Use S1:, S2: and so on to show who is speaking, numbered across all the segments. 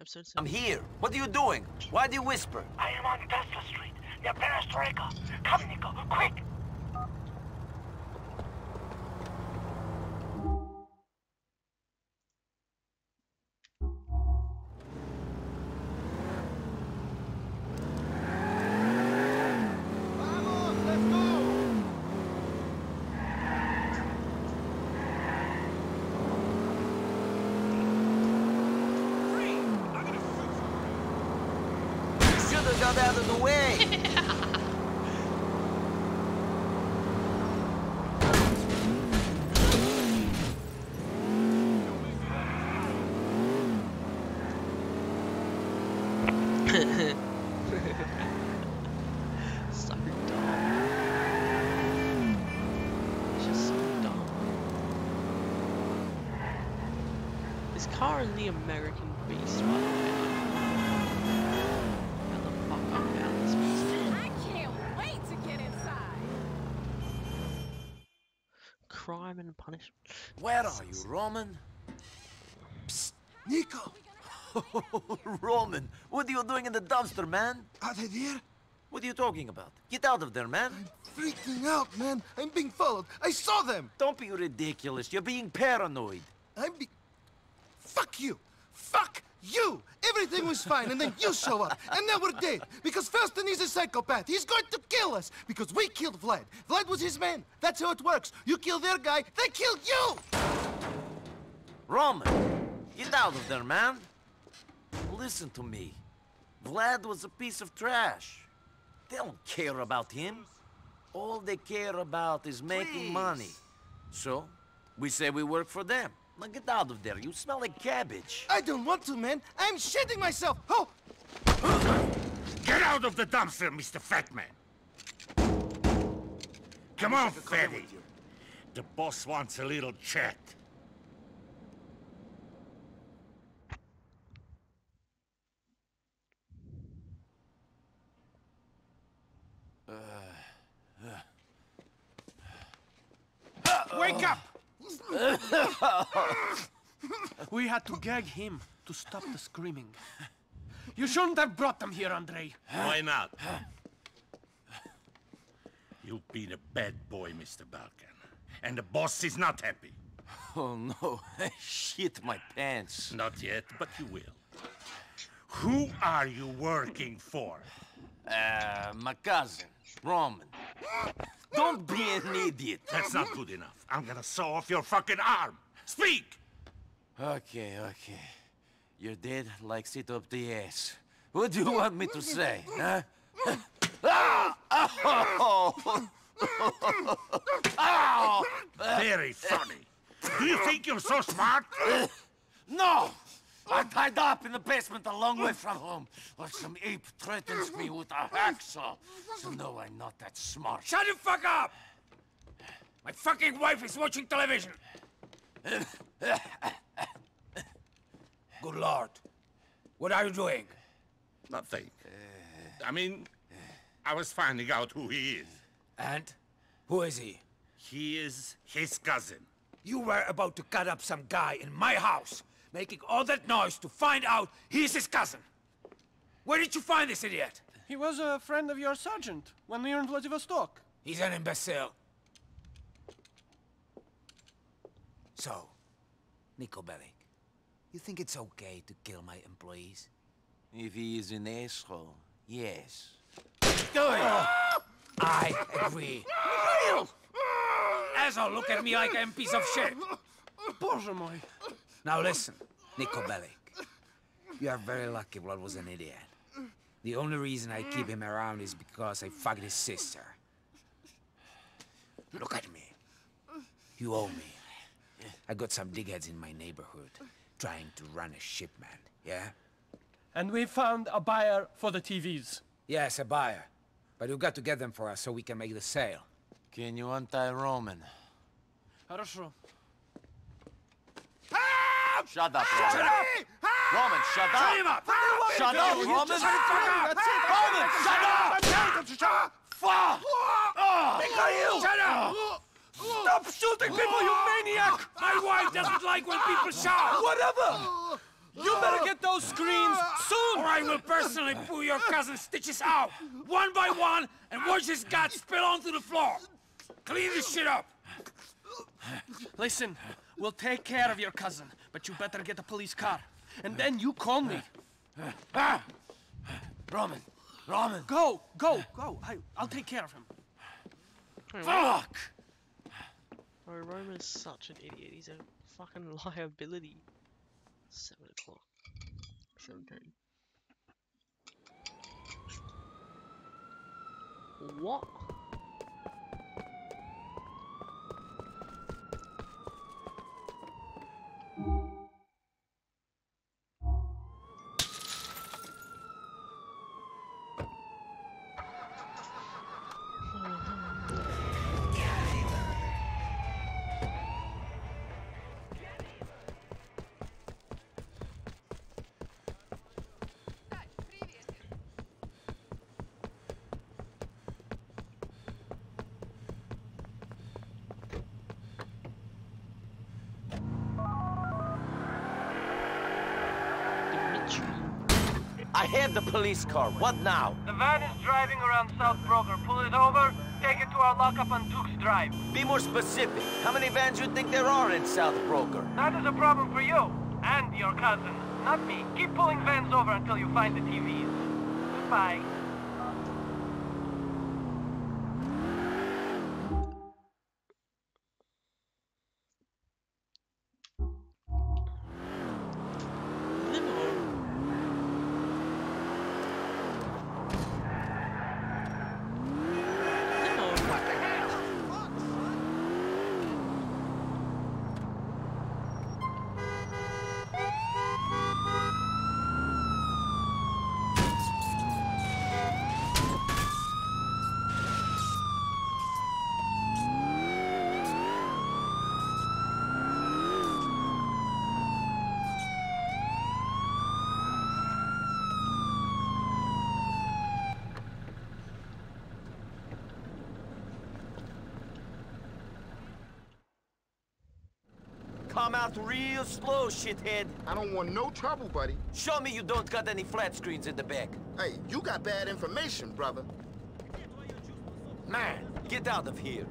S1: Episode
S2: I'm here. What are you doing? Why do you whisper?
S3: I am on Tesla Street, near Perestroika. Come, Niko, quick!
S2: You should have got out of the way.
S1: so dumb. It's just so dumb. This car is the American Beast, by the way. Get the fuck up out of this beast.
S4: I can't wait to get inside.
S1: Crime and punishment.
S2: Where are you, Roman?
S5: Psst, Niko,
S2: Roman, what are you doing in the dumpster, man?
S5: are they there?
S2: What are you talking about? Get out of there, man.
S5: I'm freaking out, man. I'm being followed. I saw them.
S2: Don't be ridiculous. You're being paranoid.
S5: I'm be. Fuck you. Fuck you. Everything was fine, and then you show up, and now we're dead. Because Faustin is a psychopath. He's going to kill us because we killed Vlad. Vlad was his man. That's how it works. You kill their guy, they kill you.
S2: Roman, get out of there, man. Listen to me. Vlad was a piece of trash. They don't care about him. All they care about is making money. So, we say we work for them. Now get out of there. You smell like cabbage.
S5: I don't want to, man. I'm shitting myself. Oh,
S6: Get out of the dumpster, Mr. Fatman! Come on, Fatty. The boss wants a little chat.
S7: Wake up! we had to gag him to stop the screaming. You shouldn't have brought them here, Andrei.
S6: Why not? You've been a bad boy, Mr. Balkan. And the boss is not happy.
S2: Oh no, I shit my pants.
S6: Not yet, but you will. Who are you working for?
S2: Uh, my cousin, Roman. Don't be an idiot.
S6: That's not good enough. I'm gonna saw off your fucking arm. Speak!
S2: Okay, okay. You're dead like sit up the ass. What do you want me to say, huh? ah! Ow! Ow!
S6: Very funny. Do you think you're so smart?
S2: No! I'm tied up in the basement a long way from home, while some ape threatens me with a hacksaw. So no, I'm not that smart.
S7: Shut the fuck up! My fucking wife is watching television. Good lord. What are you doing?
S6: Nothing. I mean, I was finding out who he is.
S7: And? Who is he?
S6: He is his cousin.
S7: You were about to cut up some guy in my house, making all that noise to find out he's his cousin. Where did you find this idiot?
S8: He was a friend of your sergeant when we were in Vladivostok.
S7: He's an imbecile. So, Niko Bellic, you think it's okay to kill my employees?
S2: If he is an asshole, yes. Do it!
S7: I agree. Mikhail! Asshole, look at me like I'm a piece of shit.
S8: Боже мой!
S7: Now listen, Niko Bellic. You are very lucky Vlad was an idiot. The only reason I keep him around is because I fucked his sister. Look at me. You owe me. I got some digheads in my neighborhood trying to run a shipment, yeah?
S8: And we found a buyer for the TVs.
S7: Yes, a buyer. But you've got to get them for us so we can make the sale.
S2: Can you untie Roman?
S8: Хорошо.
S2: Shut up, Roman. Roman, shut up.
S7: him up!
S2: Shut up, Roman. Roman, shut up. Fuck.
S7: Shut up!
S8: Stop shooting people, you oh. maniac!
S7: My wife doesn't like when people oh. shout!
S8: Whatever! You better get those screens soon!
S7: Or I will personally pull your cousin's stitches out, one by one, and watch his guts spill onto the floor. Clean this shit up.
S8: Listen, we'll take care of your cousin, but you better get a police car. And then you call me.
S2: Ah! Roman, Roman.
S8: Go, go, go. I, I'll take care of him.
S2: Fuck!
S1: Oh, Roman's such an idiot. He's a fucking liability. Seven o'clock. Seventeen. What?
S2: Have the police car. What now?
S9: The van is driving around South Bohan. Pull it over, take it to our lockup on Duke's Drive.
S2: Be more specific. How many vans you think there are in South Bohan?
S9: That is a problem for you and your cousin, not me. Keep pulling vans over until you find the TVs. Goodbye.
S2: Come out real slow, shithead.
S10: I don't want no trouble, buddy.
S2: Show me you don't got any flat screens in the back.
S10: Hey, you got bad information, brother.
S2: Man, get out of here.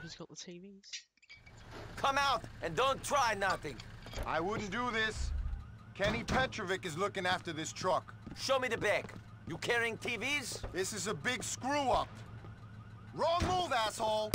S1: Who's got the TVs.
S2: Come out and don't try nothing.
S11: I wouldn't do this. Kenny Petrovic is looking after this truck.
S2: Show me the back. You carrying TVs?
S11: This is a big screw-up. Wrong move, asshole!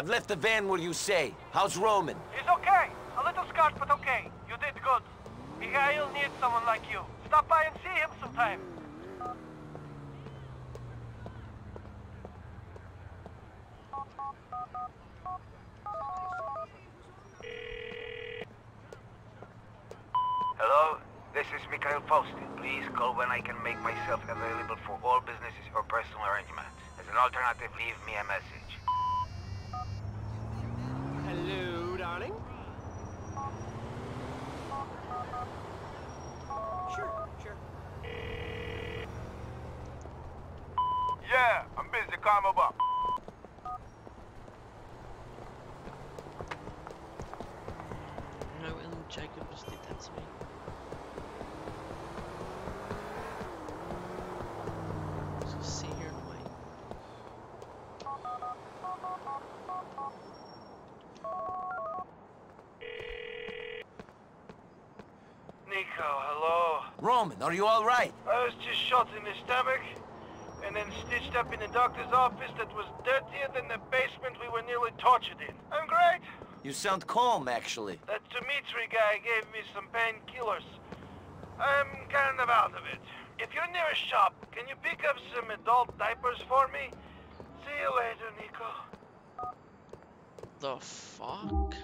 S2: I've left the van where you say. How's Roman?
S9: He's okay. A little scarred, but okay. You did good. Mikhail needs someone like you. Stop by and see him sometime.
S12: Hello, this is Mikhail Faustin. Please call when I can make myself available for all businesses or personal arrangements. As an alternative, leave me a message.
S11: Yeah, I'm busy. Call me back.
S1: No, and Jacob just did that to me. Just sit here and wait.
S9: Niko, hello.
S2: Roman, are you all right?
S9: I was just shot in the stomach and then stitched up in the doctor's office that was dirtier than the basement we were nearly tortured in. I'm great.
S2: You sound calm, actually.
S9: That Dimitri guy gave me some painkillers. I'm kind of out of it. If you're near a shop, can you pick up some adult diapers for me? See you later, Niko.
S1: The fuck?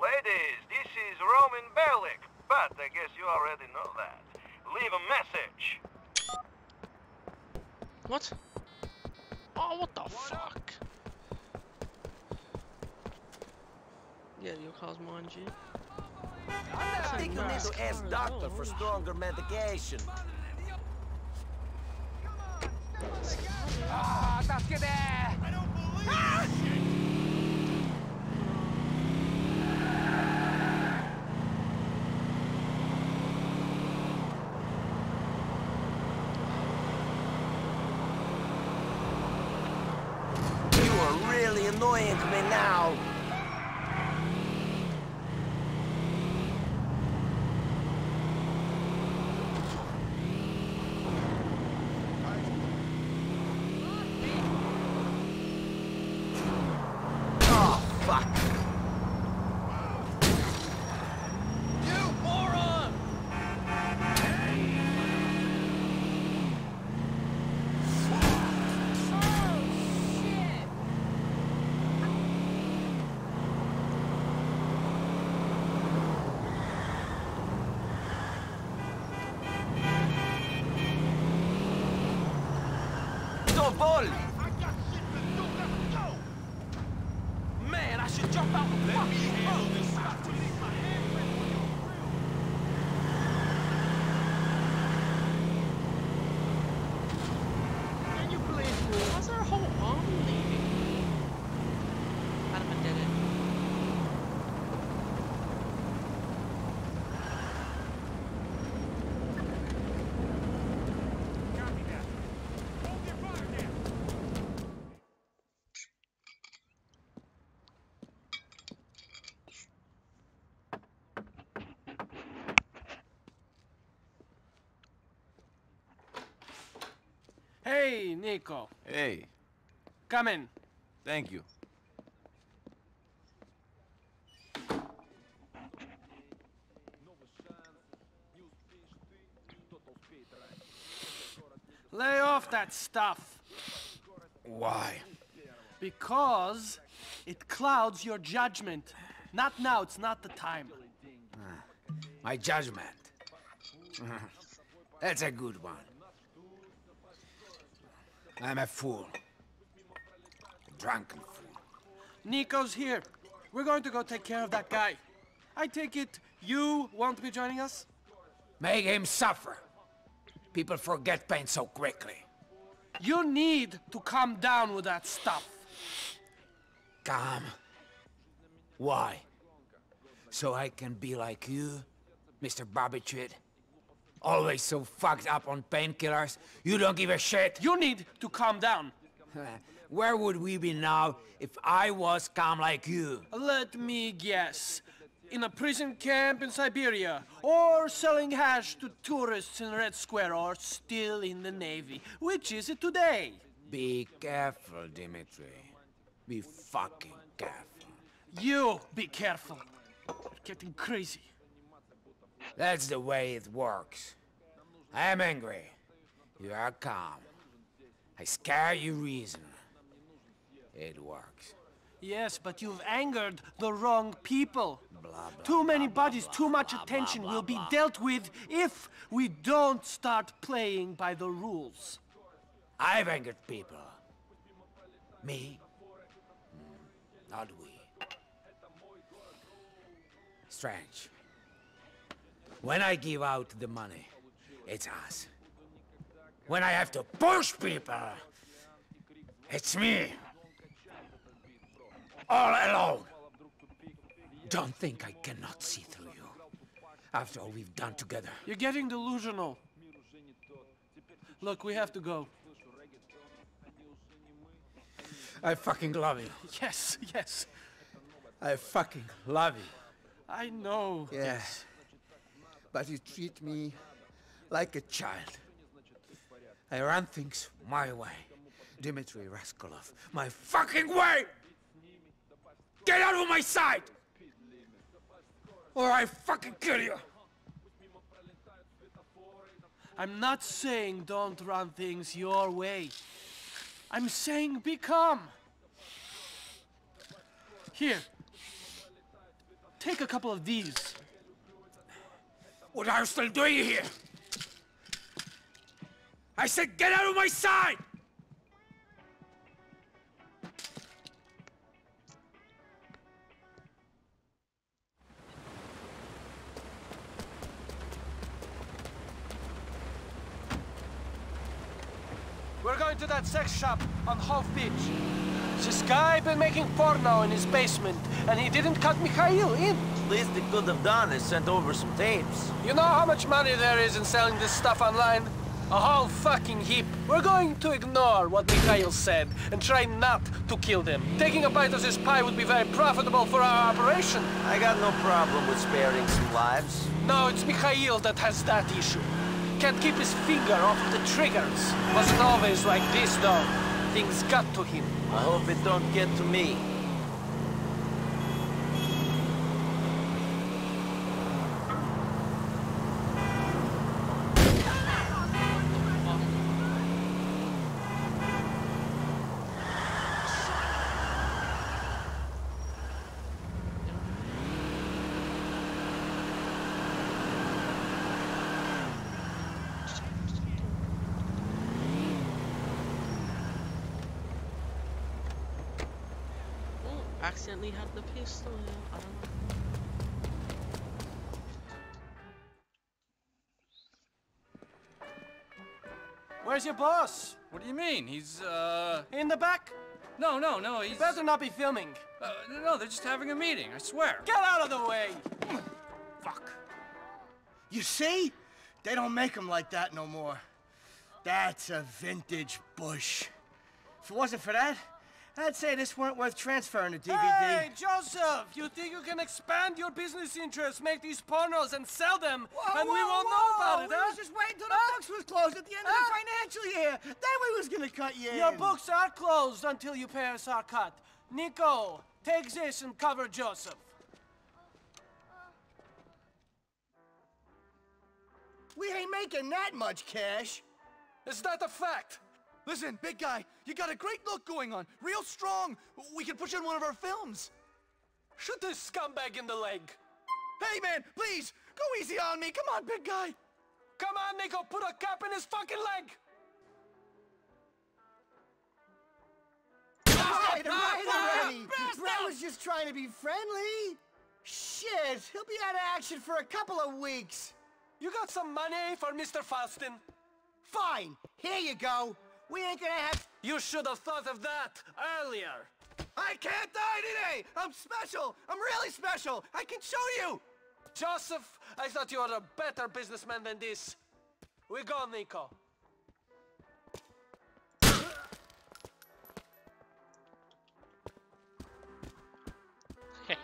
S9: Ladies, this is Roman Bellic, but I guess you already know that. Leave a message.
S1: What? Oh, what the fuck? Yeah, you your car's mine, G.
S2: I think you need to ask doctor for stronger medication.
S7: Ah, taske there!
S2: Really annoying to me now.
S8: Man, I should jump out the fucking car.
S1: Can you believe me? Why's our whole army leaving? Adam did it.
S8: Hey, Niko.
S2: Hey,
S8: Come in.
S2: thank you.
S8: Lay off that stuff.
S7: Why?
S8: Because it clouds your judgment. Not now, it's not the time.
S7: Ah, my judgment. That's a good one. I'm a fool. A drunken fool.
S8: Niko's here. We're going to go take care of that guy. I take it you won't be joining us?
S7: Make him suffer. People forget pain so quickly.
S8: You need to calm down with that stuff.
S7: Calm? Why? So I can be like you, Mr. Barbiturate? Always so fucked up on painkillers, you don't give a shit?
S8: You need to calm down.
S7: Where would we be now if I was calm like you?
S8: Let me guess. In a prison camp in Siberia, or selling hash to tourists in Red Square, or still in the Navy. Which is it today?
S7: Be careful, Dimitri. Be fucking careful.
S8: You be careful. You're getting crazy.
S7: That's the way it works. I am angry. You are calm. I scare you reason. It works.
S8: Yes, but you've angered the wrong people.
S7: Blah, blah,
S8: too many
S7: blah,
S8: bodies, too much attention will be dealt with if we don't start playing by the rules.
S7: I've angered people. Me? Mm, Not we. Strange. When I give out the money, it's us. When I have to push people, it's me. All alone. Don't think I cannot see through you. After all we've done together.
S8: You're getting delusional. Look, we have to go.
S7: I fucking love you.
S8: Yes, yes.
S7: I fucking love you.
S8: I know.
S7: Yeah. But you treat me like a child. I run things my way. Dimitri Rascalov, my fucking way! Get out of my sight! Or I fucking kill you!
S8: I'm not saying don't run things your way. I'm saying be calm. Here. Take a couple of these.
S7: What are you still doing here? I said get out of my sight!
S8: We're going to that sex shop on Hove Beach. This guy been making porno in his basement, and he didn't cut Mikhail in.
S2: Least they could have done is sent over some tapes.
S8: You know how much money there is in selling this stuff online? A whole fucking heap. We're going to ignore what Mikhail said and try not to kill them. Taking a bite of this pie would be very profitable for our operation.
S2: I got no problem with sparing some lives.
S8: No, it's Mikhail that has that issue. Can't keep his finger off the triggers. Wasn't always like this, though. Things got to him.
S2: I hope it don't get to me.
S1: Oh, accidentally had the pistol out. I don't know.
S8: Where's your boss?
S13: What do you mean? He's, uh...
S8: In the back?
S13: No, no, no, he's...
S8: Better not be filming.
S13: Uh, no, no, they're just having a meeting, I swear.
S8: Get out of the way!
S14: Fuck. You see? They don't make them like that no more. That's a vintage Bush. If it wasn't for that, I'd say this weren't worth transferring to DVD.
S8: Hey, Joseph! You think you can expand your business interests, make these pornos, and sell them,
S14: Whoa,
S8: and we won't
S14: whoa.
S8: know about it,
S14: We
S8: huh?
S14: was just waiting till the books was closed at the end of the financial year. Then we was gonna cut you
S8: Your
S14: in.
S8: books are closed until you pay us our cut. Niko, take this and cover Joseph.
S14: We ain't making that much cash.
S8: Is that a fact?
S14: Listen, big guy, you got a great look going on. Real strong. We can push in one of our films.
S8: Shoot this scumbag in the leg.
S14: Hey, man, please, go easy on me. Come on, big guy.
S8: Come on, Niko, put a cap in his fucking leg.
S14: Ah, right, right ah, ah, already. Brett was just trying to be friendly. Shit, he'll be out of action for a couple of weeks.
S8: You got some money for Mr. Faustin?
S14: Fine, here you go. We ain't gonna have...
S8: You should have thought of that earlier.
S14: I can't die today! I'm special! I'm really special! I can show you!
S8: Joseph, I thought you were a better businessman than this. We go, Niko.
S1: he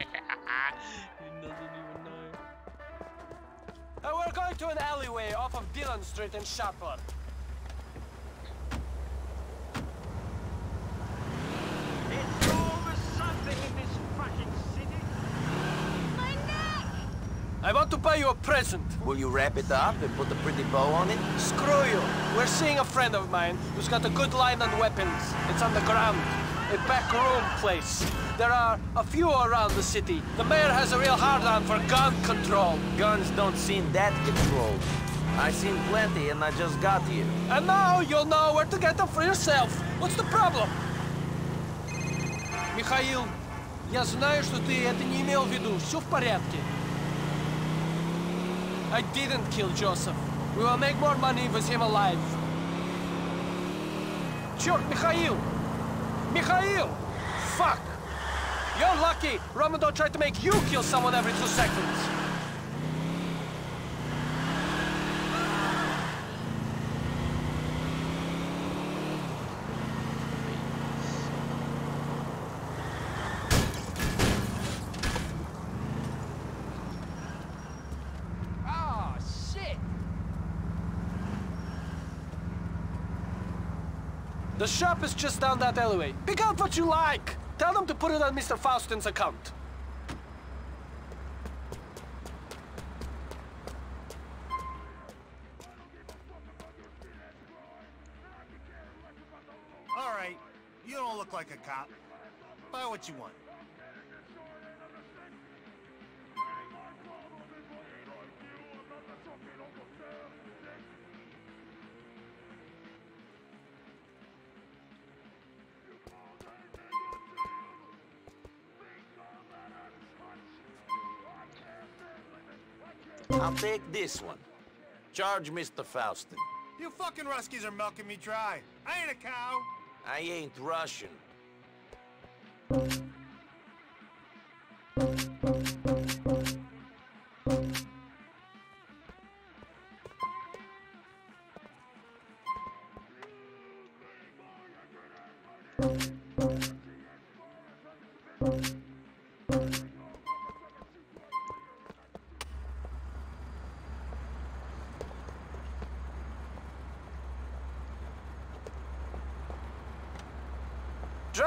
S1: doesn't even know.
S8: And we're going to an alleyway off of Dillon Street in Sharpland.
S3: It's always something in this fucking city.
S4: My neck!
S8: I want to buy you a present.
S2: Will you wrap it up and put a pretty bow on it?
S8: Screw you. We're seeing a friend of mine who's got a good line on weapons. It's on the ground. A back room place. There are a few around the city. The mayor has a real hard-on for gun control.
S2: Guns don't seem that controlled. I seen plenty and I just got here.
S8: And now you'll know where to get them for yourself. What's the problem? Михаил, я знаю, что ты это не имел в виду. Все в порядке. I didn't kill Joseph. We will make more money with him alive. Черт, Михаил! Mikhail! Fuck! You're lucky Ramadan tried to make you kill someone every two seconds. The shop is just down that alleyway. Pick out what you like. Tell them to put it on Mr. Faustin's account.
S2: I'll take this one. Charge Mr. Faustin.
S11: You fucking Ruskies are milking me dry. I ain't a cow.
S2: I ain't Russian.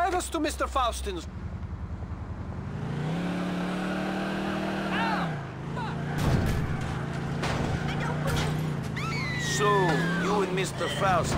S8: Drive us to Mr. Faustin's.
S2: So, you and Mr. Faustin,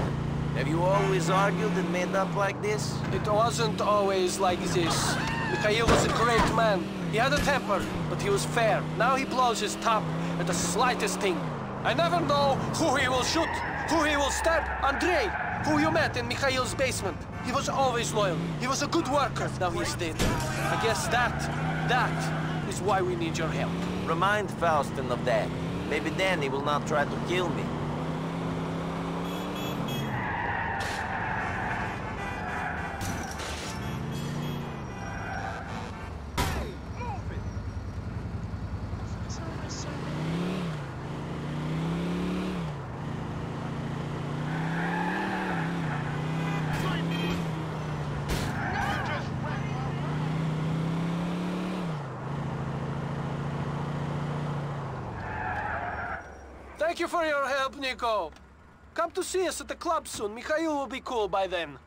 S2: have you always argued and made up like this?
S8: It wasn't always like this. Mikhail was a great man. He had a temper, but he was fair. Now he blows his top at the slightest thing. I never know who he will shoot, who he will stab. Andrei, who you met in Mikhail's basement. He was always loyal. He was a good worker. Now he's dead. I guess that, that is why we need your help.
S2: Remind Faustin of that. Maybe then he will not try to kill me.
S8: Thank you for your help, Niko. Come to see us at the club soon. Mikhail will be cool by then.